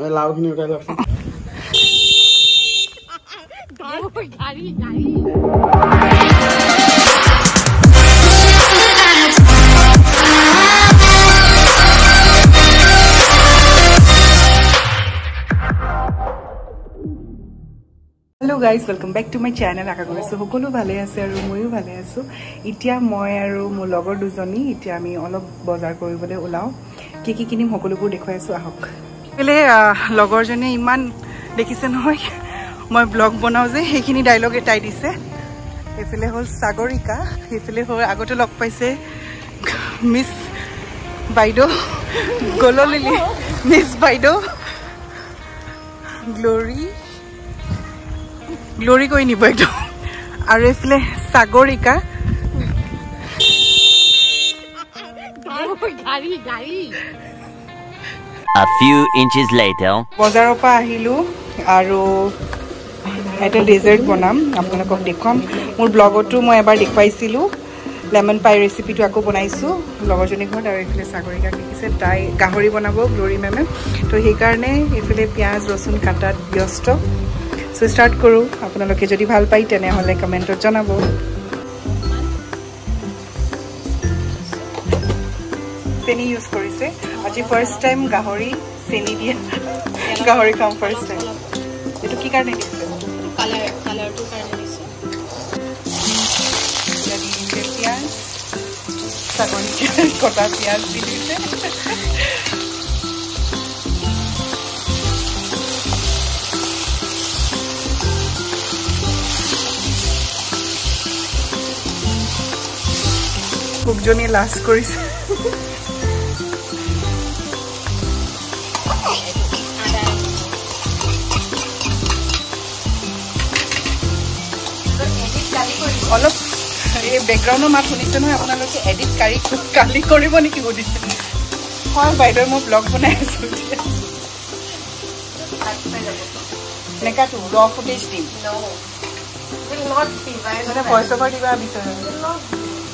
Allow ही नहीं होगा गाड़ी गाड़ी। Guys welcome back to my channel আশা কৰিছোঁ সকলো ভালে আছে আৰু ময়ো ভালে আছোঁ। এতিয়া মই আৰু মোৰ লগৰ দুজনী এতিয়া আমি অলপ বজাৰ কৰিবলৈ ওলাওঁ। কি কি কিনিম সকলোবোৰ দেখুৱাই আছোঁ আহক। কেলে লগৰজনীয়ে ইমান দেখিছে নহয়। মই ব্লগ বনাওঁ যে সেইখিনি ডাইলগ এটাই দিছে। সেইফালে হ'ল সাগৰিকা সেইফালে হ'ল আগতে লগ পাইছে মিছ বাইদেউ গললিলি মিছ বাইদেউ গ্ল'ৰী। গ্ল'ৰি কৰি নিব একদম। আৰু এইফালে Sagarika. A few inches later. বজাৰৰ পৰা আহিলোঁ আৰু এটা ডেজাৰ্ট বনাম আপোনালোকক দেখুৱাম। মোৰ ব্লগতো মই এবাৰ দেখুৱাইছিলোঁ। লেমন পাই ৰেচিপিটো আকৌ বনাইছোঁ। লগৰজনী ঘৰত আৰু এইফালে সাগৰিকাক দেখিছে তাই গাহৰি বনাব গ্ল'ৰি মেমে তো সেইকাৰণে এইফালে পিঁয়াজ ৰচুন কাটাত ব্যস্ত। চ' ষ্টাৰ্ট কৰোঁ। আপোনালোকে যদি ভাল পায় তেনেহ'লে কমেণ্টত জনাব। চেনি ইউজ কৰিছে। আজি ফাৰ্ষ্ট টাইম গাহৰি চেনি দিয়ে। গাহৰি খাম ফাৰ্ষ্ট টাইম এইটো কি কাৰণে দিছে? কটা পিঁয়াজ দি কুকজনীয়ে লাজ কৰিছে অলপ এই বেকগ্ৰাউণ্ডৰ মাত শুনিছে নহয় আপোনালোকে এডিট কাৰি কালি কৰিব নেকি সুধিছে হয় বাইদেউ মই ব্লগ বনাই আছোঁ। ৰ ফুটেজ দিম। মানে ভইচ অভাৰ দিবা বিচাৰে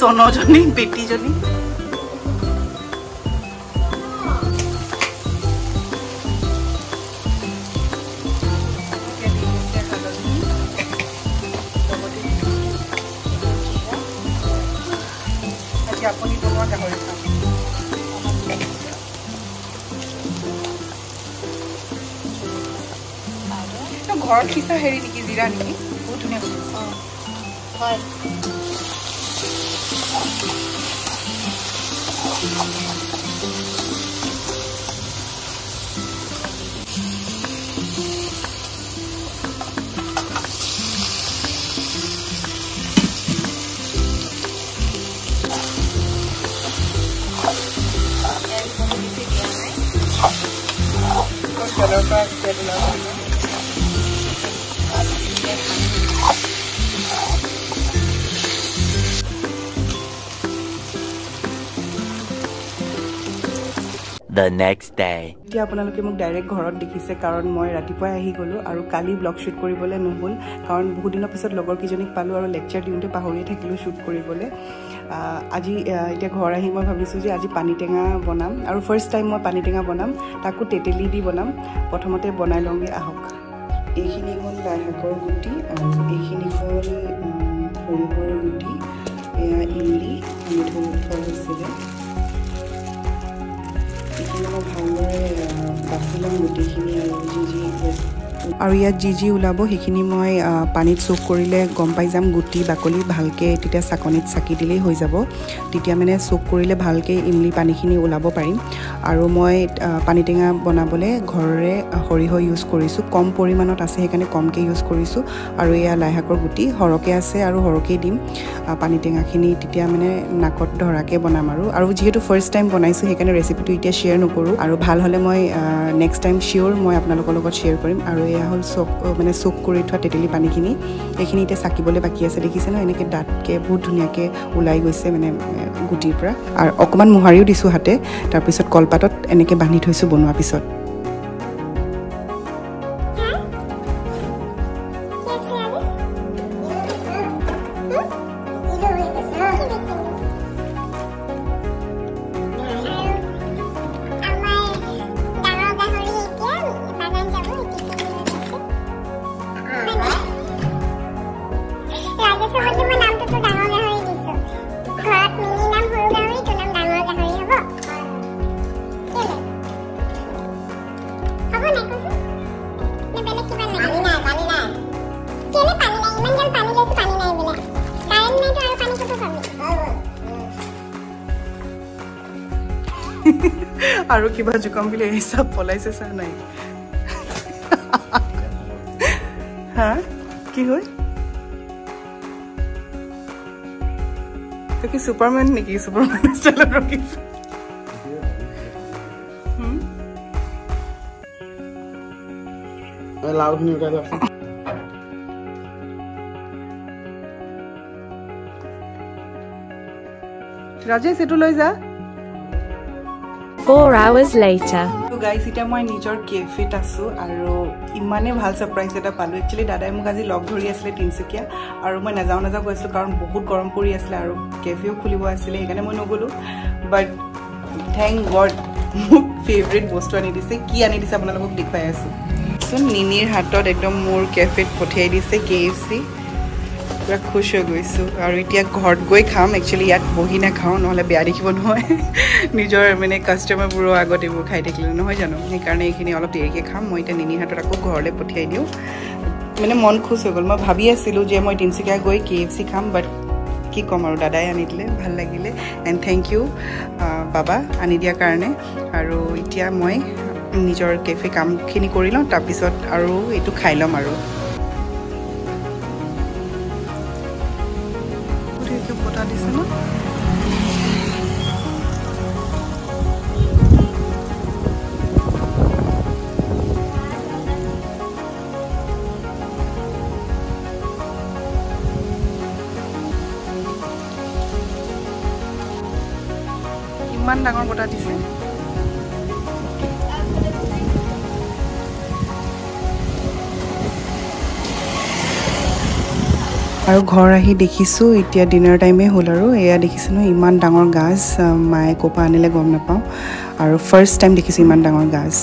চলম চনজনী বেটীজনী এতিয়া দি দিছে হালধি। লগতে জিৰা। আজি আপুনি বনোৱা গাহৰি খাম এইটো ঘৰত সিচা হেৰি নেকি জিৰা নেকি বহুত ধুনীয়া বনাইছে হয় 干了吧，干了吧。Next day. এতিয়া আপোনালোকে মোক ডাইৰেক্ট ঘৰত দেখিছে কাৰণ মই ৰাতিপুৱাই আহি গ'লোঁ আৰু কালি ব্লগ শ্বুট কৰিবলৈ নহ'ল কাৰণ বহুত দিনৰ পিছত লগৰ কেইজনীক পালোঁ আৰু লেকচাৰ দিওঁতে পাহৰিয়ে থাকিলোঁ শ্বুট কৰিবলৈ। আজি এতিয়া ঘৰ আহি মই ভাবিছোঁ যে আজি পানী টেঙা বনাম আৰু ফাৰ্ষ্ট টাইম মই পানী টেঙা বনাম তাকো তেতেলী দি বনাম। প্ৰথমতে বনাই লওঁগৈ আহক। এইখিনি হ'ল লাই শাকৰ গুটি আৰু এইখিনি হ'ল উম, সৰিয়হৰ গুটি এয়া ইমলি আমি ধুই থোৱা হৈছিলে। এইখিনি মই ভালদৰে আহ, বাছি ল'ম গোটেইখিনি আৰু ইয়াত যি যি ওলাব সেইখিনি মই পানীত চুক কৰিলে গম পাই যাম। গুটি বাকলি ভালকৈ তেতিয়া চাকনিত চাকি দিলেই হৈ যাব। তেতিয়া মানে চুক কৰিলে ভালকৈ ইমলি পানীখিনি ওলাব পাৰিম। আৰু মই আ, পানী টেঙা বনাবলৈ ঘৰৰে সৰিয়হ ইউজ কৰিছোঁ। কম পৰিমাণত আছে সেইকাৰণে কমকৈ ইউজ কৰিছোঁ। আৰু এয়া লাই শাকৰ গুটি সৰহকৈ আছে আৰু সৰহকৈ দিম। আ, পানী টেঙাখিনি তেতিয়া মানে নাকত ধৰাকৈ বনাম আৰু। আৰু যিহেতু ফাৰ্ষ্ট টাইম বনাইছোঁ সেইকাৰণে ৰেচিপিটো এতিয়া শ্বেয়াৰ নকৰোঁ। আৰু ভাল হ'লে মই নেক্সট টাইম চিয়'ৰ মই আপোনালোকৰ লগত শ্বেয়াৰ কৰিম। আৰু এয়া হ'ল চক মানে চুক কৰি থোৱা তেতেলী পানীখিনি। এইখিনি এতিয়া চাকিবলৈ বাকী আছে দেখিছে ন এনেকৈ দাঁতকৈ বহুত ধুনীয়াকৈ ওলাই গৈছে মানে গুটিৰ পৰা। আৰু অকণমান মোহাৰিও দিছোঁ হাতে। তাৰপিছত কলপাতত এনেকৈ বান্ধি থৈছোঁ বনোৱাৰ পিছত। আৰু কিবা জোকাম বুলি হিচাপ পলাইছে চা নাই হা কি হ'ল তই কি ছুপাৰমেন নেকি ছুপাৰমেন ষ্টাইলত ৰখিছ এই লাওখিনি উঠাই লওকচোন ৰাজেশ এইটো লৈ যা Four hours later. গাইজ এতিয়া মই নিজৰ কেফেত আছোঁ আৰু ইমানেই ভাল ছাৰপ্ৰাইজ এটা পালোঁ। একচুৱেলি দাদাই মোক আজি লগ ধৰি আছিলে তিনিচুকীয়া আৰু মই নাযাওঁ নাযাওঁ কৈ আছিলোঁ কাৰণ বহুত গৰম পৰি আছিলে আৰু কেফেও খুলিব আছিলে সেইকাৰণে মই নগ'লোঁ। বাট থেংক গড মোক ফেভৰেট বস্তু আনি দিছে। কি আনি দিছে আপোনালোকক দেখুৱাই আছোঁ। নিনিৰ হাতত একদম মোৰ কেফেত পঠিয়াই দিছে কে এফ চি পূৰা খুচ হৈ গৈছোঁ। আৰু এতিয়া ঘৰত গৈ খাম। একচুৱেলি ইয়াত বহি নাখাওঁ নহ'লে বেয়া দেখিব নহয়। নিজৰ মানে কাষ্টমাৰবোৰৰ আগত এইবোৰ খাই থাকিলে নহয় জানো? সেইকাৰণে এইখিনি অলপ দেৰিকৈ খাম। মই এতিয়া নিনি হাতত আকৌ ঘৰলৈ পঠিয়াই দিওঁ। মানে মন খুচ হৈ গ'ল। মই ভাবি আছিলোঁ যে মই তিনিচুকীয়া গৈ কে এফ চি খাম বাট কি ক'ম আৰু দাদাই আনি দিলে ভাল লাগিলে। এণ্ড থেংক ইউ বাবা আনি দিয়াৰ কাৰণে। আৰু এতিয়া মই নিজৰ কেফে কামখিনি কৰি লওঁ তাৰপিছত আৰু এইটো খাই ল'ম আৰু। বতাহ দিছে ন ইমান ডাঙৰ বতাহ দিছে আৰু ঘৰ আহি দেখিছোঁ এতিয়া ডিনাৰ টাইমেই হ'ল আৰু। এয়া দেখিছোঁ ন ইমান ডাঙৰ গাজ মায়ে ক'ৰ পৰা আনিলে গম নাপাওঁ। আৰু ফাৰ্ষ্ট টাইম দেখিছোঁ ইমান ডাঙৰ গাজ